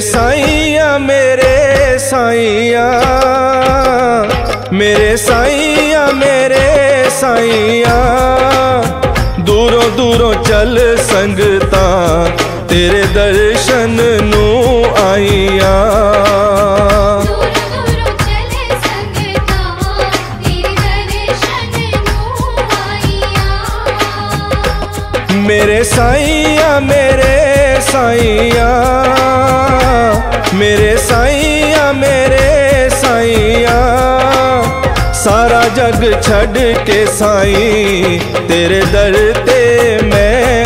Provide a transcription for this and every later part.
साईया मेरे साईया मेरे साईया मेरे साईया। दूरों दूरों चल संगता तेरे दर्शन नू आईया। मेरे साईया मेरे साईया। मेरे साइया मेरे साइया सारा जग छड़ के साई तेरे दर ते मैं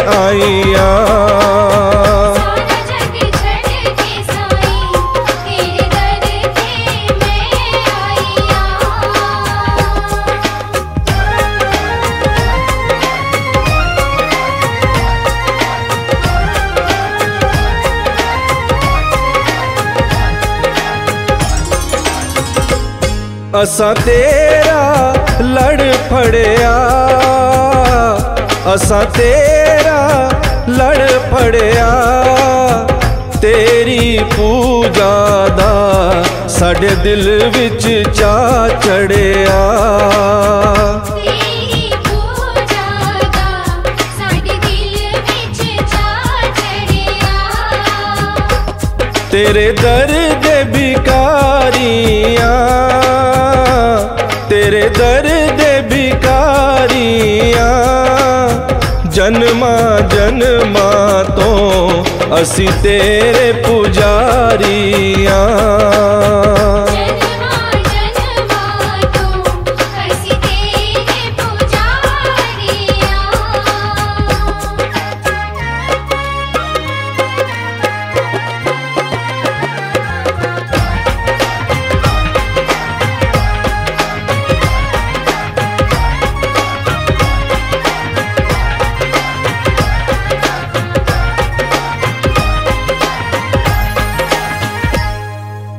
असा तेरा लड़ फड़िया। असा तेरा लड़ फड़िया। तेरी पूजा दा साढ़े दिल विच चा चढ़िया। तेरे दर्द बिका दर्द भिकारियाँ जन्मा जन्मा तो असी तेरे पुजारियाँ।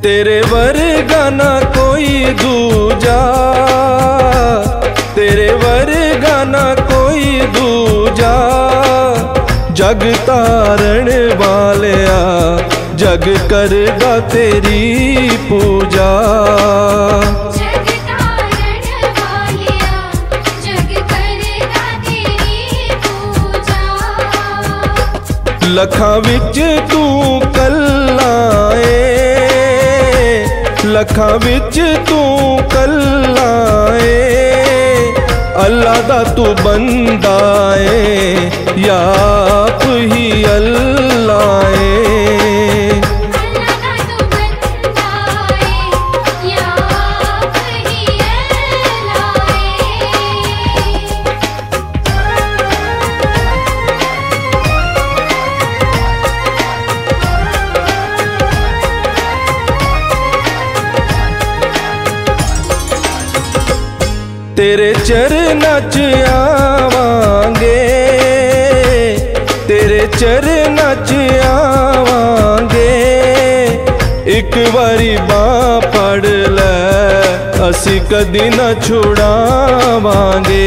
तेरे वर्गा ना कोई दूजा। तेरे वर्गा ना कोई दूजा। जग तारण वाले जग करगा तेरी पूजा। लखा बिच तू कल ਲੱਖਾਂ ਵਿੱਚ ਤੂੰ ਕੱਲਾ ਏ ਅੱਲਾ ਦਾ ਤੂੰ ਬੰਦਾ ਏ ਯਾ ਆਪ ਹੀ ਅੱਲਾ ਏ ਤੇਰੇ ਚਰਨਾਂ 'ਚ ਆਵਾਂਗੇ। ਤੇਰੇ ਚਰਨਾਂ 'ਚ ਆਵਾਂਗੇ। ਇੱਕ ਵਾਰੀ ਬਾਹ ਫੜ ਲੈ ਅਸੀਂ ਕਦੀ ਨਾ ਛੁਡਾਵਾਂਗੇ।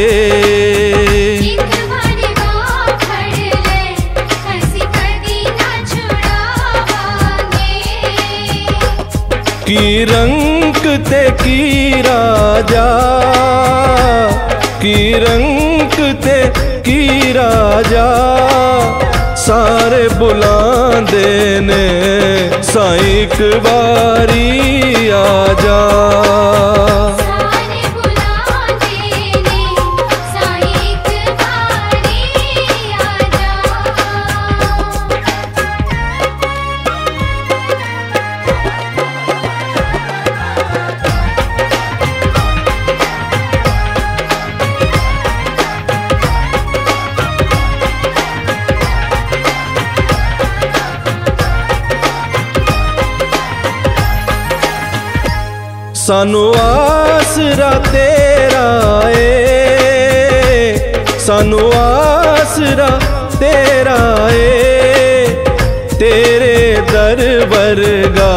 ਕੀ ਰੰਗ ਤੇ ਕੀ ਰਾਜਾ? ਕੀ ਰੰਗ ਤੇ ਕੀ ਰਾਜਾ ਸਾਰੇ ਬੁਲਾਉਂਦੇ ਨੇ ਸਾਈਂ ਇੱਕ ਵਾਰੀ ਆ ਜਾ ਸਾਨੂੰ ਆਸਰਾ ਤੇਰਾ ਏ ਸਾਨੂੰ ਆਸਰਾ ਤੇਰਾ ਏ ਤੇਰੇ ਦਰ ਵਰਗਾ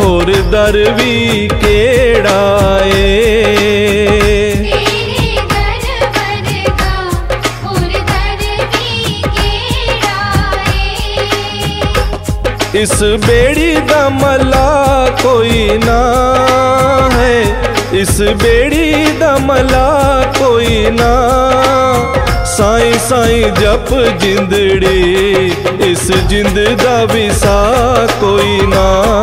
ਹੋਰ ਦਰ ਵੀ ਕਿਹੜਾ ਏ? ਤੇਰੇ ਦਰ ਵਰਗਾ ਹੋਰ ਦਰ ਵੀ ਇਸ ਬੇੜੀ ਦਾ ਮਲਾ ਕੋਈ ਨਾ। ਸਾਈ ਸਾਈ ਜਪ ਜਿੰਦੜੀ, ਇਸ ਜਿੰਦ ਦਾ ਵਿਸਾ ਕੋਈ ਨਾ।